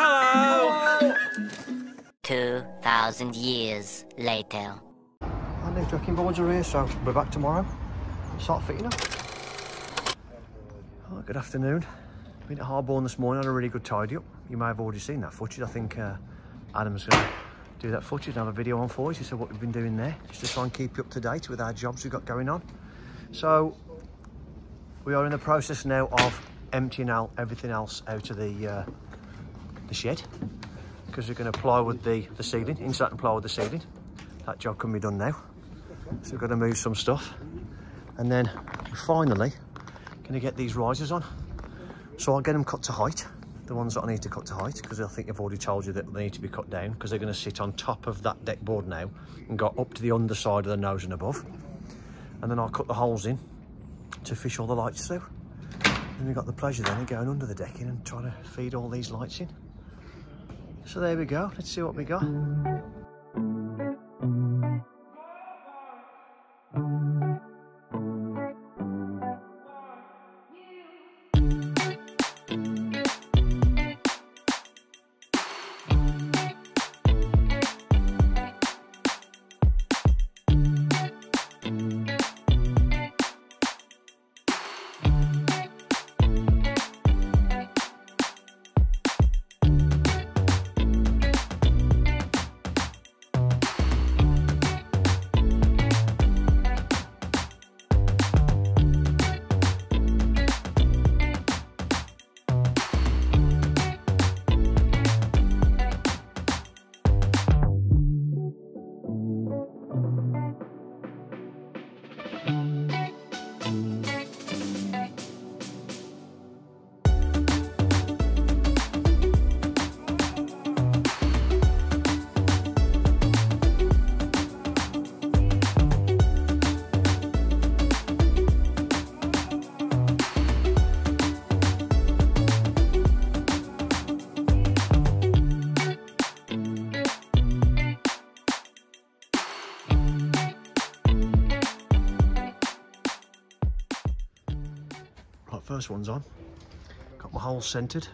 Hello! 2,000 years later. Our new decking boards are here, so we're back tomorrow. Start fitting them. Oh, good afternoon. Been at Harborne this morning, had a really good tidy up. You may have already seen that footage. I think uh, Adam's going to do that footage and have a video on for you, so what we've been doing there, just to try and keep you up to date with our jobs we've got going on. So, we are in the process now of emptying out everything else out of the uh, the shed because we're going to plywood the, the ceiling, insert and plywood the ceiling. That job can be done now. So we've got to move some stuff. And then finally, going to get these risers on. So I'll get them cut to height, the ones that I need to cut to height, because I think I've already told you that they need to be cut down because they're going to sit on top of that deck board now and go up to the underside of the nose and above. And then I'll cut the holes in to fish all the lights through. Then we've got the pleasure then of going under the decking and trying to feed all these lights in. So there we go. Let's see what we got. First one's on. Got my holes centred.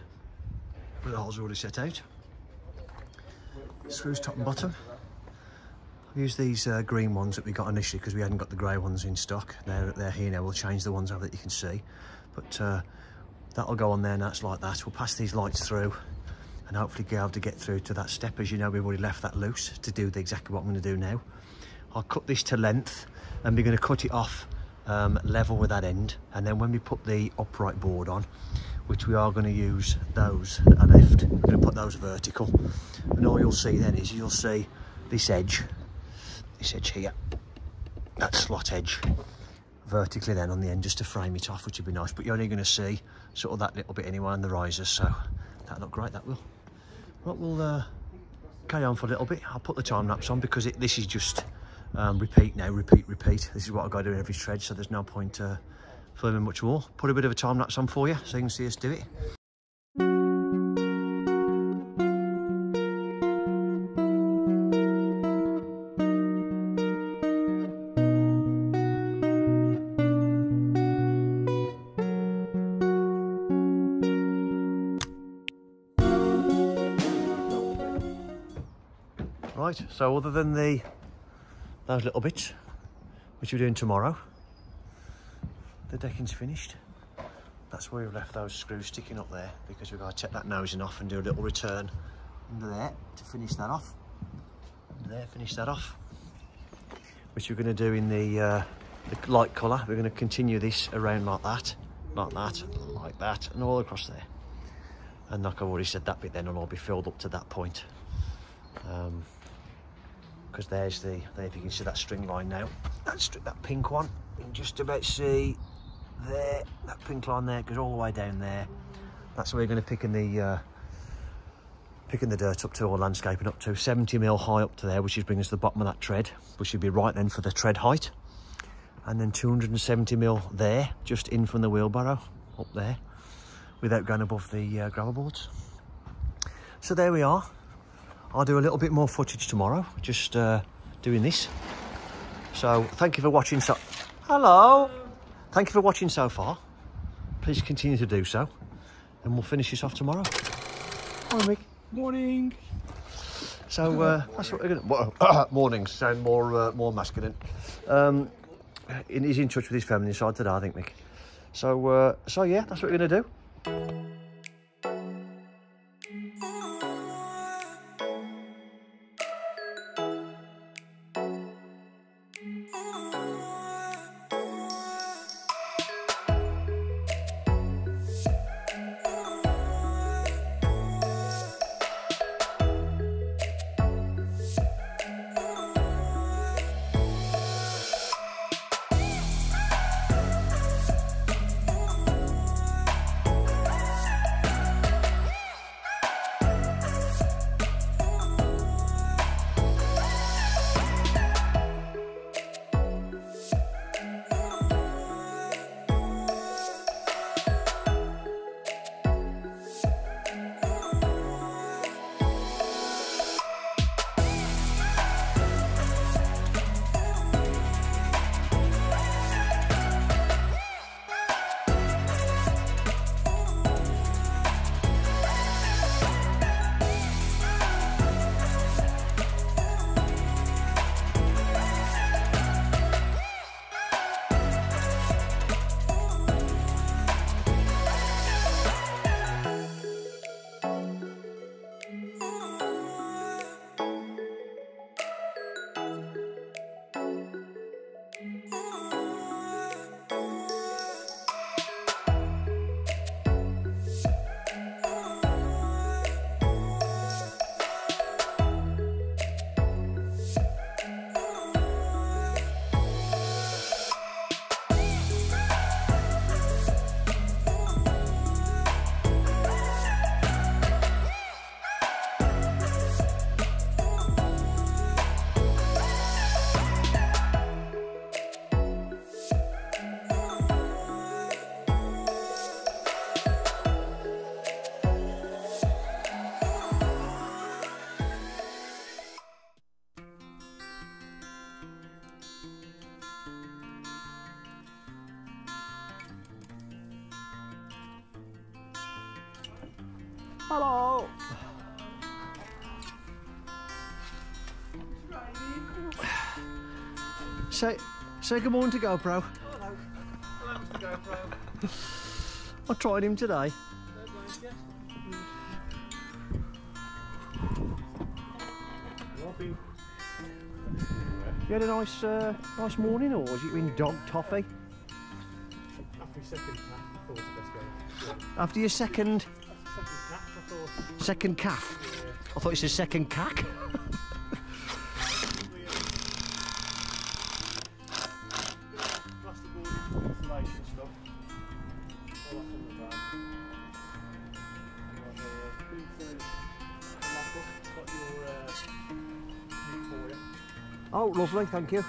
But the holes already set out. Screws top and bottom. I've used these uh, green ones that we got initially because we hadn't got the grey ones in stock. They're, they're here now. We'll change the ones over that you can see. But uh, that'll go on there and that's like that. We'll pass these lights through and hopefully be able to get through to that step. As you know, we've already left that loose to do the, exactly what I'm going to do now. I'll cut this to length and we're going to cut it off um, level with that end. And then when we put the upright board on which we are going to use those that are left we're going to put those vertical. And all you'll see then is you'll see this edge this edge here that slot edge vertically then on the end just to frame it off which would be nice. But you're only going to see sort of that little bit anyway on the risers so that look great that will. Right we'll uh, carry on for a little bit. I'll put the time lapse on because it, this is just um, repeat now, repeat, repeat. This is what I've got to do in every thread, so there's no point uh, filming much more. Put a bit of a time lapse on for you so you can see us do it. Right, so other than the those little bits, which we're doing tomorrow. The decking's finished. That's where we've left those screws sticking up there because we've got to take that nosing off and do a little return under there to finish that off. Under there, finish that off. Which we're going to do in the, uh, the light colour. We're going to continue this around like that, like that, like that, and all across there. And like I've already said, that bit then will all be filled up to that point. Um, because there's the there if you can see that string line now. That's that pink one you can just about see there that pink line there goes all the way down there. That's where we're going to pick in the uh, picking the dirt up to or landscaping up to. 70 mil high up to there which is bringing us to the bottom of that tread which should be right then for the tread height. And then 270 mil there just in from the wheelbarrow up there without going above the uh, gravel boards. So there we are I'll do a little bit more footage tomorrow, just uh, doing this. So thank you for watching. So, hello. Thank you for watching so far. Please continue to do so, and we'll finish this off tomorrow. Hi, Mick. Morning. So uh, that's what we're going to. Well, mornings sound more uh, more masculine. Um, he's in touch with his feminine side today, I think, Mick. So uh, so yeah, that's what we're going to do. Say, say good morning to GoPro. Hello. Hello, Mr. GoPro. I tried him today. You had a nice, uh, nice morning, or was you in dog toffee? After your second calf, I thought it was best going. Yeah. After your second, Second calf, I thought. second calf? I thought it said second cack. oh, lovely, thank you.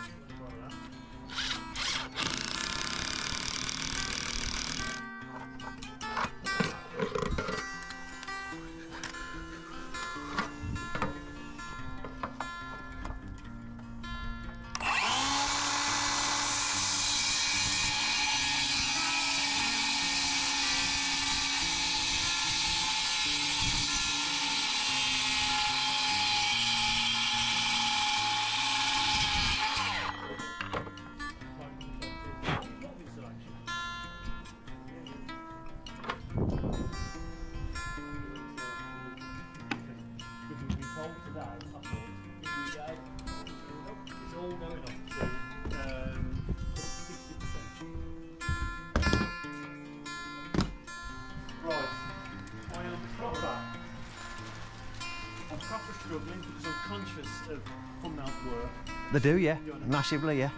Struggling because I'm conscious of putting out work. They do, yeah, massively, yeah.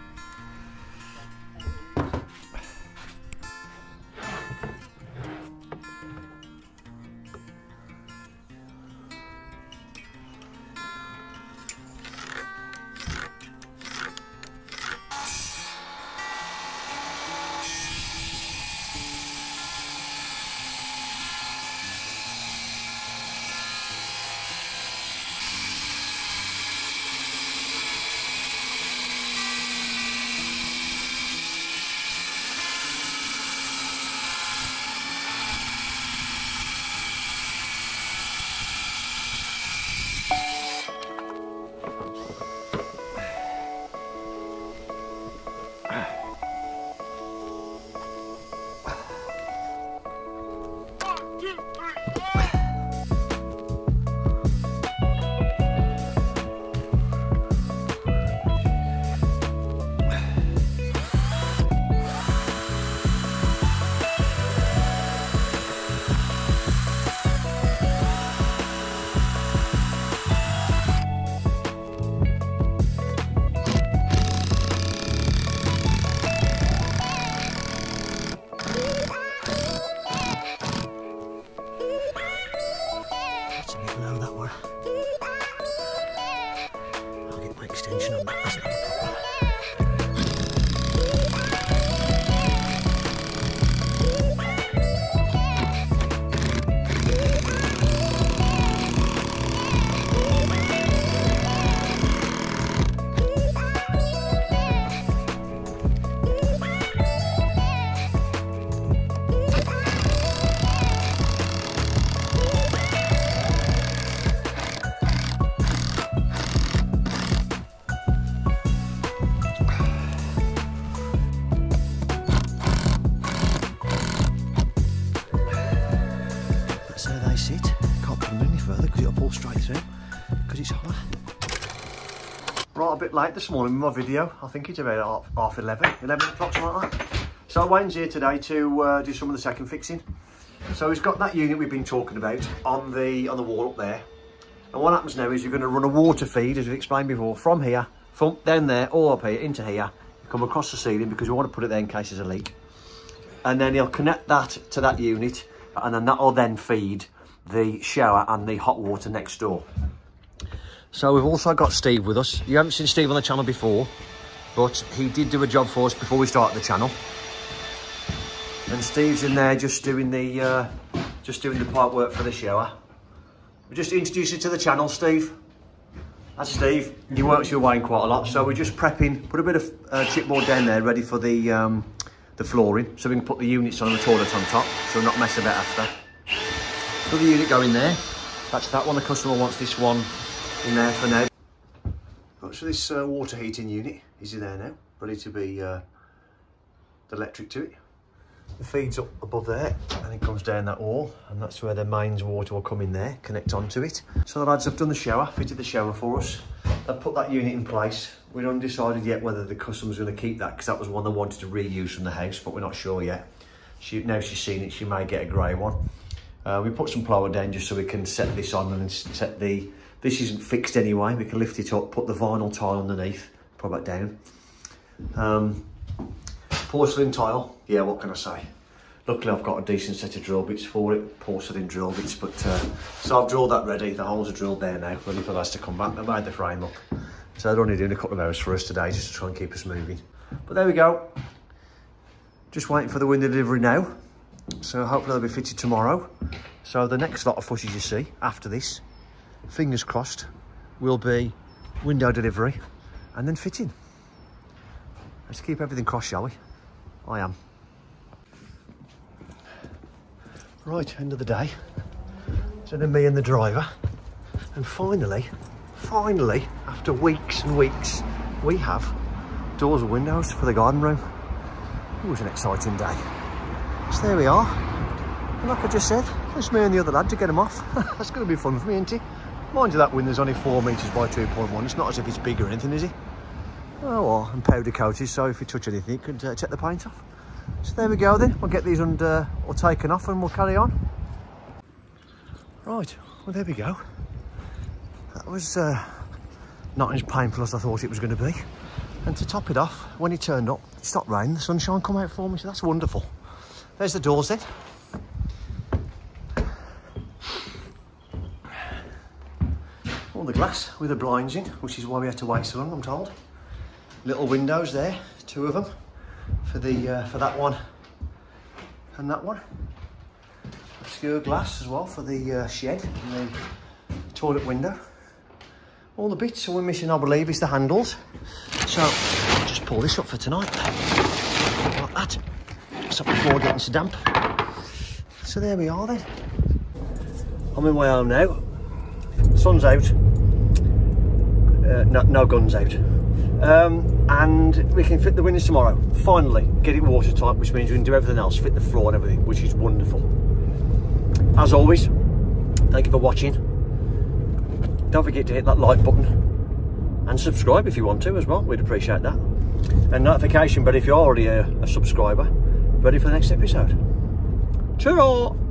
Bit late this morning with my video. I think it's about half, half 11, 11 o'clock, something like that. So Wayne's here today to uh, do some of the second fixing. So he's got that unit we've been talking about on the on the wall up there. And what happens now is you're going to run a water feed, as we explained before, from here, from down there, all up here, into here, come across the ceiling because we want to put it there in case there's a leak. And then he'll connect that to that unit, and then that'll then feed the shower and the hot water next door. So we've also got Steve with us. You haven't seen Steve on the channel before, but he did do a job for us before we started the channel. And Steve's in there just doing the uh, just doing the pipe work for the shower. We just introduce you to the channel, Steve. That's Steve. He works your Wayne quite a lot, so we're just prepping. Put a bit of uh, chipboard down there, ready for the um, the flooring, so we can put the units on the toilet on top, so we're not messing about after. Another unit going there. That's that one. The customer wants this one in there for now. Right, so this uh, water heating unit is in there now, ready to be uh, electric to it. The feed's up above there and it comes down that wall and that's where the mains water will come in there, connect onto it. So the lads have done the shower, fitted the shower for us. They've put that unit in place. We haven't decided yet whether the customer's going to keep that because that was one they wanted to reuse from the house, but we're not sure yet. She, now she's seen it, she may get a grey one. Uh, we put some plower down just so we can set this on and set the, this isn't fixed anyway, we can lift it up, put the vinyl tile underneath, put that down. Um, porcelain tile, yeah, what can I say? Luckily I've got a decent set of drill bits for it, porcelain drill bits, but uh, so I've drilled that ready, the holes are drilled there now, ready for us to come back, they made the frame up. So they're only doing a couple of hours for us today just to try and keep us moving. But there we go, just waiting for the window delivery now. So hopefully they'll be fitted tomorrow. So the next lot of footage you see after this, fingers crossed, will be window delivery and then fitting. Let's keep everything crossed, shall we? I am. Right, end of the day. It's only me and the driver. And finally, finally, after weeks and weeks, we have doors and windows for the garden room. It was an exciting day. So there we are. And like I just said, it's me and the other lad to get them off. That's going to be fun for me, isn't it? Mind you, that window's only 4 metres by 2.1. It's not as if it's big or anything, is it? Oh well, and powder coated, so if you touch anything, you could uh, the paint off. So there we go then. We'll get these under or taken off and we'll carry on. Right, well there we go. That was uh, not as painful as I thought it was going to be. And to top it off, when it turned up, it stopped raining, the sunshine come out for me, so that's wonderful. There's the doors then. All the glass with the blinds in, which is why we had to wait so long, I'm told. Little windows there, two of them, for the uh, for that one and that one. Obscure glass as well for the uh, shed and the toilet window. All the bits, all we're missing, I believe, is the handles. So, just pull this up for tonight. Like that. Stop before getting so damp. So there we are then. I'm in my home now. Sun's out. Uh, no, no guns out. Um, and we can fit the windows tomorrow. Finally, get it watertight, which means we can do everything else, fit the floor and everything, which is wonderful. As always, thank you for watching. Don't forget to hit that like button and subscribe if you want to as well. We'd appreciate that. And notification, but if you're already a, a subscriber, ready for the next episode. Cheerio!